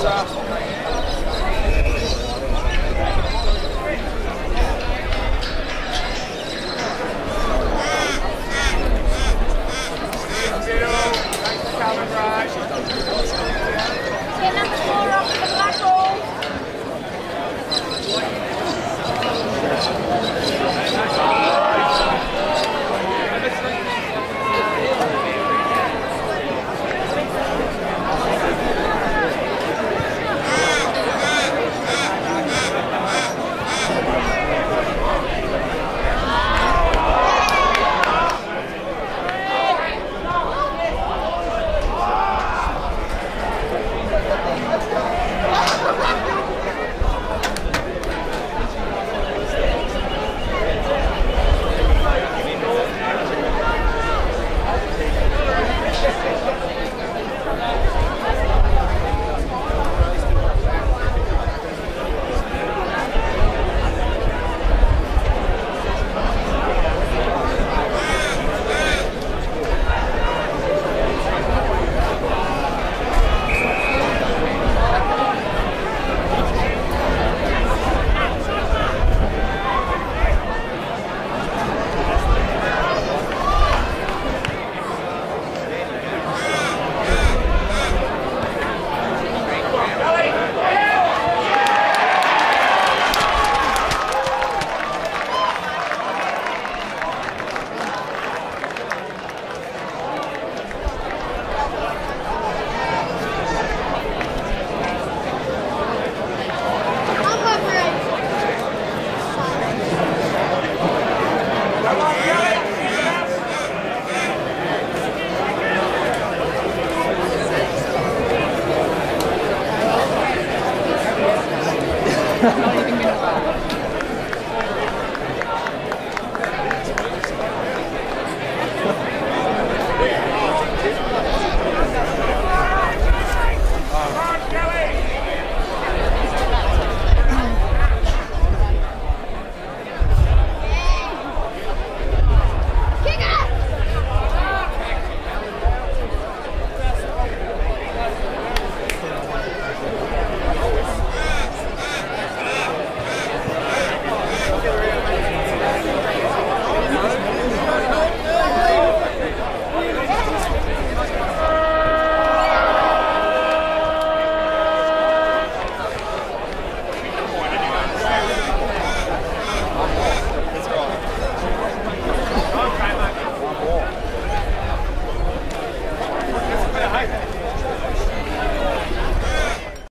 Hands.